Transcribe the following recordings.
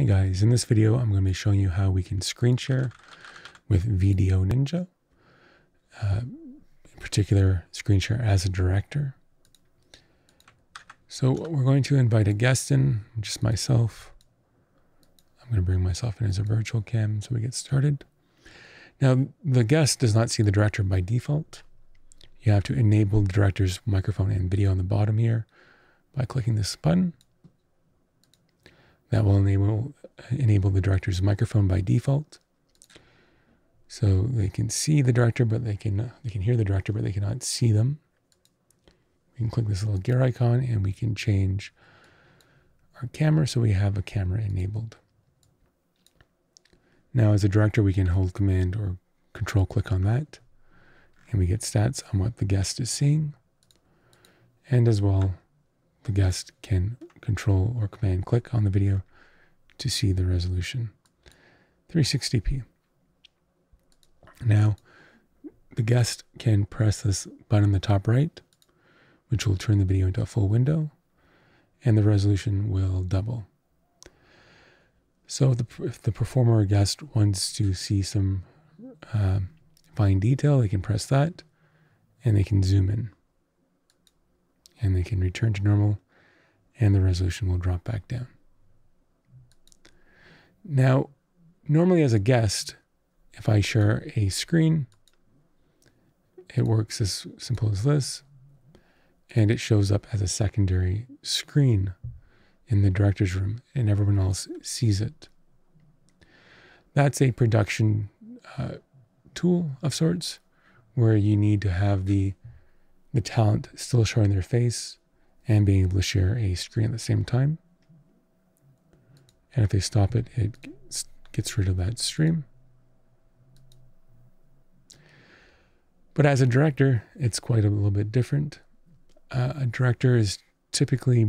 Hey guys, in this video I'm going to be showing you how we can screen share with VDO Ninja. Uh, in particular, screen share as a director. So we're going to invite a guest in, just myself. I'm going to bring myself in as a virtual cam so we get started. Now, the guest does not see the director by default. You have to enable the director's microphone and video on the bottom here by clicking this button. That will enable, enable the director's microphone by default. So they can see the director, but they can, they can hear the director, but they cannot see them. We can click this little gear icon and we can change our camera so we have a camera enabled. Now as a director, we can hold command or control click on that and we get stats on what the guest is seeing. And as well, the guest can control or command click on the video to see the resolution 360p. Now, the guest can press this button in the top right, which will turn the video into a full window, and the resolution will double. So, the, if the performer or guest wants to see some uh, fine detail, they can press that and they can zoom in. And they can return to normal, and the resolution will drop back down. Now, normally as a guest, if I share a screen, it works as simple as this, and it shows up as a secondary screen in the director's room, and everyone else sees it. That's a production uh, tool of sorts, where you need to have the the talent still showing their face and being able to share a screen at the same time. And if they stop it, it gets rid of that stream. But as a director, it's quite a little bit different. Uh, a director is typically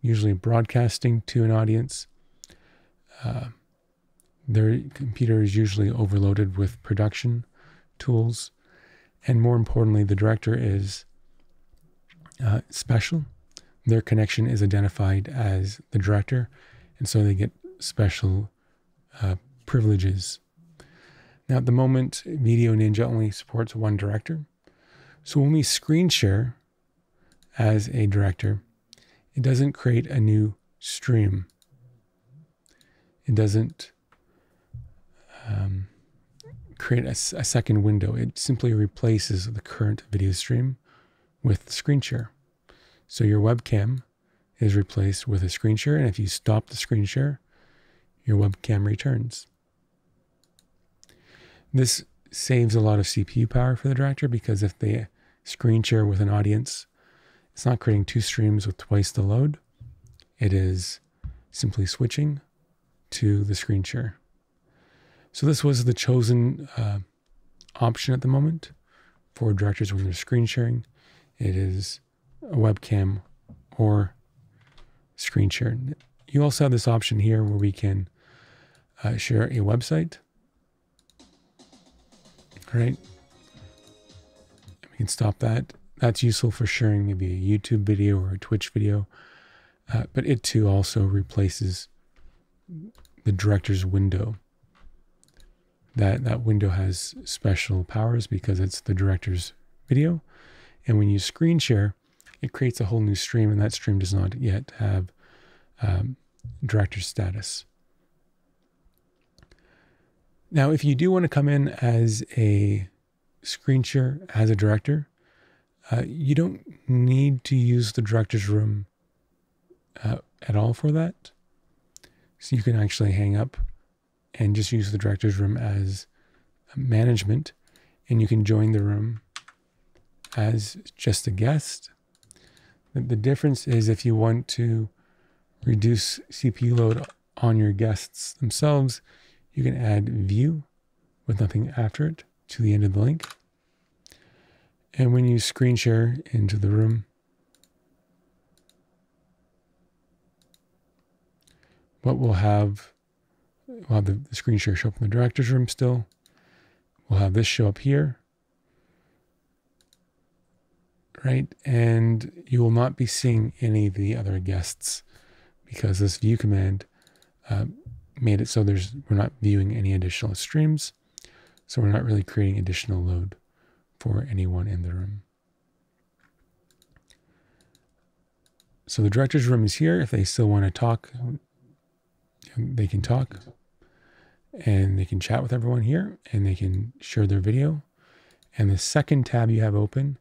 usually broadcasting to an audience. Uh, their computer is usually overloaded with production tools. And more importantly, the director is uh, special. Their connection is identified as the director and so they get special uh, privileges. Now, at the moment, VDO Ninja only supports one director. So when we screen share as a director, it doesn't create a new stream. It doesn't create a, a second window. It simply replaces the current video stream with screen share. So your webcam is replaced with a screen share. And if you stop the screen share, your webcam returns. This saves a lot of CPU power for the director because if they screen share with an audience, it's not creating two streams with twice the load. It is simply switching to the screen share. So this was the chosen uh, option at the moment for directors when they're screen sharing. It is a webcam or screen share. You also have this option here where we can uh, share a website. All right. We can stop that. That's useful for sharing maybe a YouTube video or a Twitch video. Uh, but it too also replaces the director's window. That, that window has special powers because it's the director's video. And when you screen share, it creates a whole new stream, and that stream does not yet have um, director status. Now, if you do want to come in as a screen share as a director, uh, you don't need to use the director's room uh, at all for that. So you can actually hang up and just use the director's room as management, and you can join the room as just a guest the difference is if you want to reduce CPU load on your guests themselves, you can add view with nothing after it to the end of the link. And when you screen share into the room, what we'll have, we'll have the, the screen share show up in the director's room still. We'll have this show up here right? And you will not be seeing any of the other guests because this view command uh, made it so there's we're not viewing any additional streams. So we're not really creating additional load for anyone in the room. So the director's room is here. If they still want to talk, they can talk and they can chat with everyone here and they can share their video. And the second tab you have open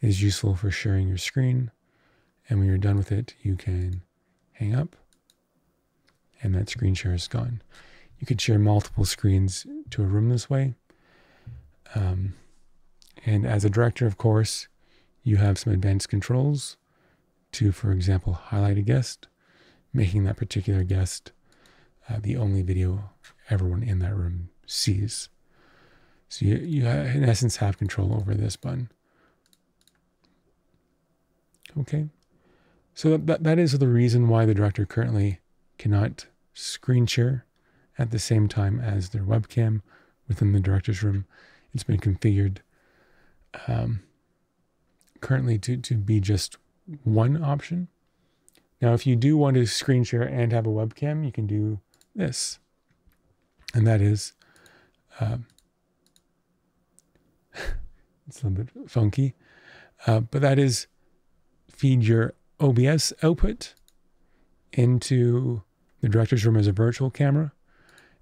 is useful for sharing your screen. And when you're done with it, you can hang up and that screen share is gone. You could share multiple screens to a room this way. Um, and as a director, of course, you have some advanced controls to, for example, highlight a guest, making that particular guest uh, the only video everyone in that room sees. So you, you in essence have control over this button. Okay. So that, that is the reason why the director currently cannot screen share at the same time as their webcam within the director's room. It's been configured um, currently to, to be just one option. Now, if you do want to screen share and have a webcam, you can do this. And that is, um, it's a little bit funky, uh, but that is feed your OBS output into the director's room as a virtual camera.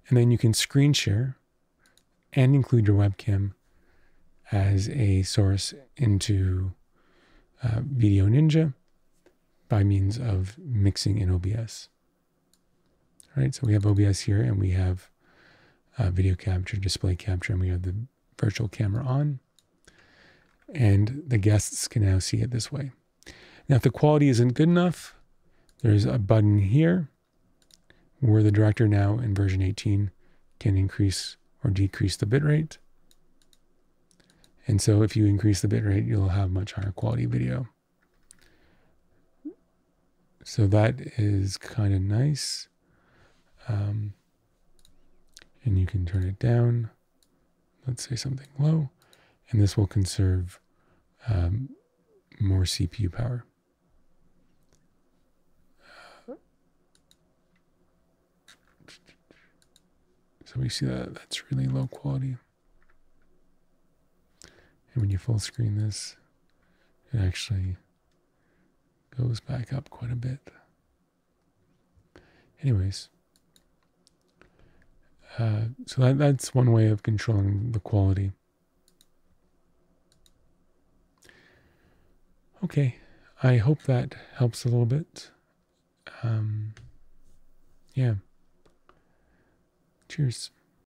And then you can screen share and include your webcam as a source into uh, VDO Ninja by means of mixing in OBS. All right, so we have OBS here and we have uh, video capture, display capture, and we have the virtual camera on. And the guests can now see it this way. Now, if the quality isn't good enough, there's a button here where the director now in version 18 can increase or decrease the bitrate. And so if you increase the bitrate, you'll have much higher quality video. So that is kind of nice. Um, and you can turn it down. Let's say something low, and this will conserve um, more CPU power. So we see that that's really low quality. And when you full screen this, it actually goes back up quite a bit. Anyways, uh, so that, that's one way of controlling the quality. Okay, I hope that helps a little bit. Um, yeah. Cheers.